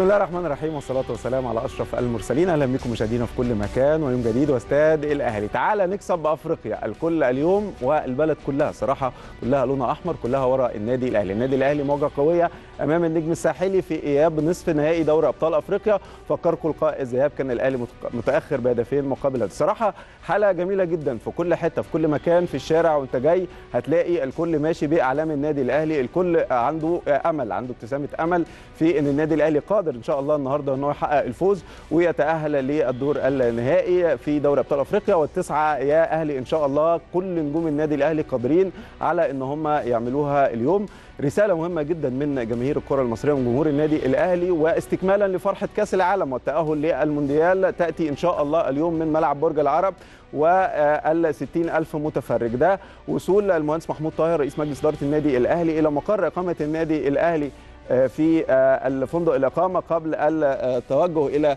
بسم الله الرحمن الرحيم والصلاة والسلام على أشرف المرسلين. أهلا بكم مشاهدينا في كل مكان ويوم جديد واستاد الأهلي. تعالى نكسب بأفريقيا الكل اليوم والبلد كلها. صراحة كلها لونها أحمر كلها وراء النادي الأهلي. النادي الأهلي مواجهة قوية أمام النجم الساحلي في إياب نصف نهائي دوري أبطال أفريقيا. فكركم لقاء الذهاب كان الأهلي متأخر بهدفين مقابل صراحة حلقة جميلة جدا في كل حتة في كل مكان في الشارع وأنت جاي هتلاقي الكل ماشي بأعلام النادي الأهلي. الكل عنده أمل عنده ابتسامة أمل في أن النادي الأهلي قادر إن شاء الله النهارده إن هو يحقق الفوز ويتأهل للدور النهائي في دوري أبطال أفريقيا. والتسعة يا أهلي إن شاء الله كل نجوم النادي الأهلي قادرين على إن هم يعملوها اليوم. رسالة مهمة جدا من جماهير الكرة المصرية ومن جمهور النادي الأهلي واستكمالا لفرحة كأس العالم والتأهل للمونديال تأتي إن شاء الله اليوم من ملعب برج العرب وال 60 ألف متفرج. ده وصول المهندس محمود طاهر رئيس مجلس إدارة النادي الأهلي إلى مقر إقامة النادي الأهلي في الفندق الإقامة قبل التوجه إلى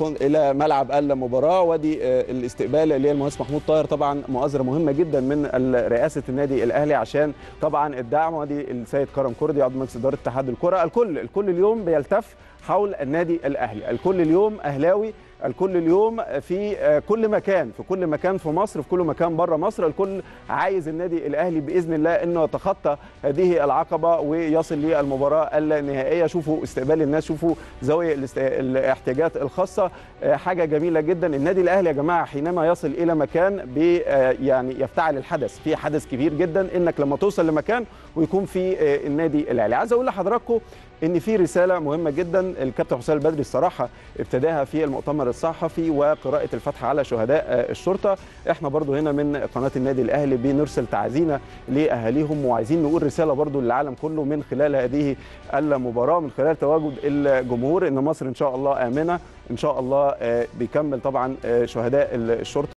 إلى ملعب المباراة ودي الاستقبال للمهندس محمود طاهر. طبعا مؤازرة مهمة جدا من رئاسة النادي الأهلي عشان طبعا الدعم. ودي السيد كرم كردي عضو مجلس إدارة اتحاد الكرة. الكل الكل اليوم بيلتف حول النادي الأهلي. الكل اليوم أهلاوي الكل اليوم في كل مكان في كل مكان في مصر في كل مكان بره مصر الكل عايز النادي الأهلي بإذن الله إنه يتخطى هذه العقبة ويصل للمباراة النهائية. شوفوا استقبال الناس شوفوا زاويه الاحتياجات الخاصة. حاجة جميلة جدا. النادي الأهلي يا جماعة حينما يصل إلى مكان بي يعني يفتعل الحدث في حدث كبير جدا إنك لما توصل لمكان ويكون في النادي الأهلي. عايز أقول لحضراتكم إن في رسالة مهمة جدا الكابتن حسام البدري الصراحة ابتداها في المؤتمر الصحفي وقراءة الفتح على شهداء الشرطة. إحنا برضو هنا من قناة النادي الأهلي بنرسل تعزينا لأهاليهم وعايزين نقول رسالة برضو للعالم كله من خلال هذه المباراة من خلال تواجد الجمهور إن مصر إن شاء الله آمنة إن شاء الله بيكمل طبعا شهداء الشرطة.